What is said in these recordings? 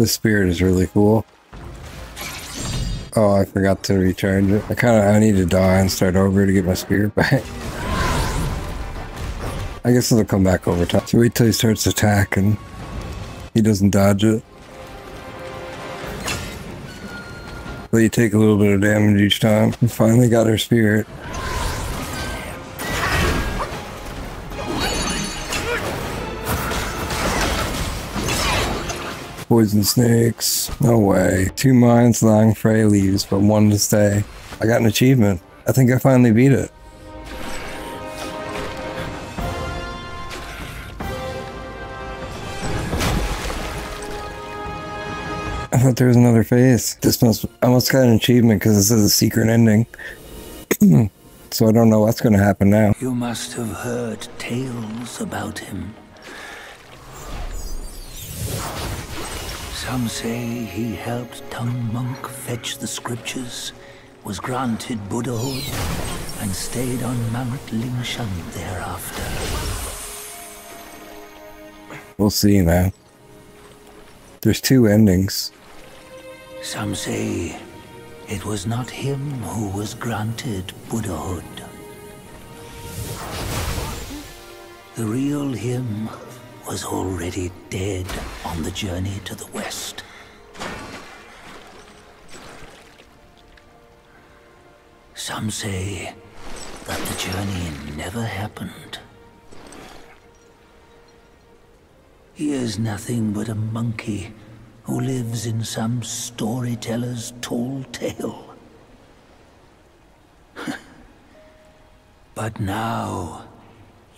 This spirit is really cool. Oh, I forgot to recharge it. I kind of I need to die and start over to get my spirit back. I guess it'll come back over time. So wait till he starts attacking. He doesn't dodge it. But you take a little bit of damage each time. We finally got our spirit. Poison snakes. No way. Two mines, long fray leaves, but one to stay. I got an achievement. I think I finally beat it. I thought there was another phase. This must, I must got an achievement because this is a secret ending. so I don't know what's to happen now. You must have heard tales about him. Some say he helped Tang Monk fetch the scriptures, was granted Buddhahood, and stayed on Mount Lingshan thereafter. We'll see now. There's two endings. Some say it was not him who was granted Buddhahood. The real him was already dead on the journey to the west. Some say that the journey never happened. He is nothing but a monkey who lives in some storyteller's tall tale. but now,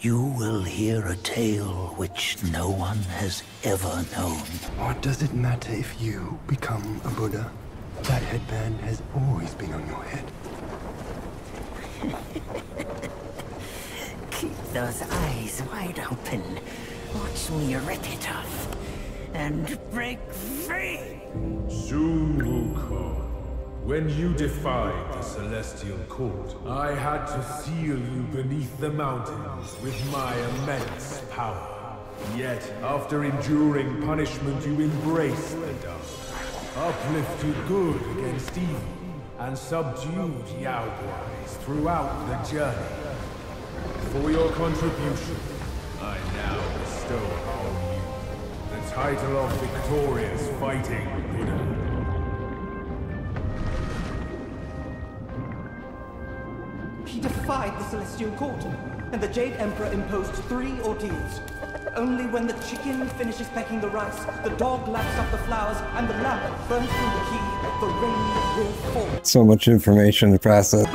you will hear a tale which no one has ever known. What does it matter if you become a Buddha? That headband has always been on your head. Keep those eyes wide open. Watch me rip it off. And break free! Sun Wukong, when you defied the Celestial Court, I had to seal you beneath the mountains with my immense power. Yet, after enduring punishment, you embraced the dark, uplifted good against evil, and subdued Yao Guais throughout the journey. For your contribution, I now bestow upon you the title of Victorious Fighting Buddha. Defied the Celestial Court, and the Jade Emperor imposed three ordeals. Only when the chicken finishes pecking the rice, the dog laps up the flowers, and the lamp burns through the key, the rain will fall. So much information to process.